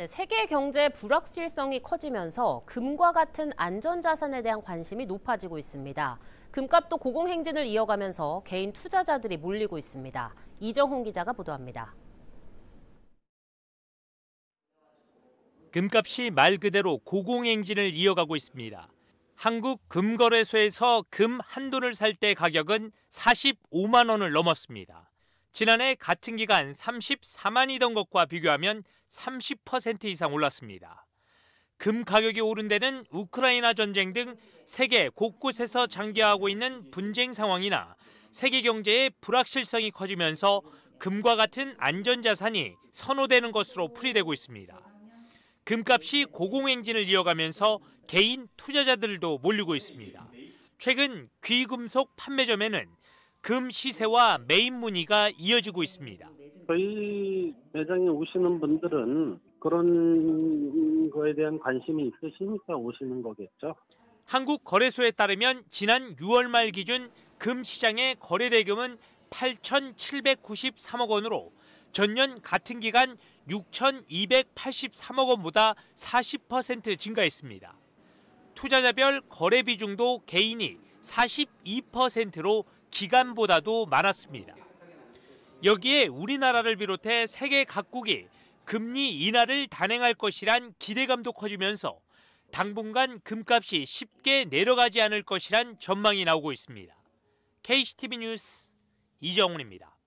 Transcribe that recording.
네, 세계 경제 불확실성이 커지면서 금과 같은 안전자산에 대한 관심이 높아지고 있습니다. 금값도 고공행진을 이어가면서 개인 투자자들이 몰리고 있습니다. 이정훈 기자가 보도합니다. 금값이 말 그대로 고공행진을 이어가고 있습니다. 한국 금거래소에서 금 한 돈을 살 때 가격은 45만 원을 넘었습니다. 지난해 같은 기간 34만이던 것과 비교하면 30% 이상 올랐습니다. 금 가격이 오른 데는 우크라이나 전쟁 등 세계 곳곳에서 장기화하고 있는 분쟁 상황이나 세계 경제의 불확실성이 커지면서 금과 같은 안전자산이 선호되는 것으로 풀이되고 있습니다. 금값이 고공행진을 이어가면서 개인 투자자들도 몰리고 있습니다. 최근 귀금속 판매점에는 금 시세와 메인 문의가 이어지고 있습니다. 저희 매장에 오시는 분들은 그런 거에 대한 관심이 있으시니까 오시는 거겠죠. 한국 거래소에 따르면 지난 6월 말 기준 금 시장의 거래 대금은 8,793억 원으로 전년 같은 기간 6,283억 원보다 40% 증가했습니다. 투자자별 거래 비중도 개인이 42%로 기간보다도 많았습니다. 여기에 우리나라를 비롯해 세계 각국이 금리 인하를 단행할 것이란 기대감도 커지면서 당분간 금값이 쉽게 내려가지 않을 것이란 전망이 나오고 있습니다. KCTV 뉴스 이정훈입니다.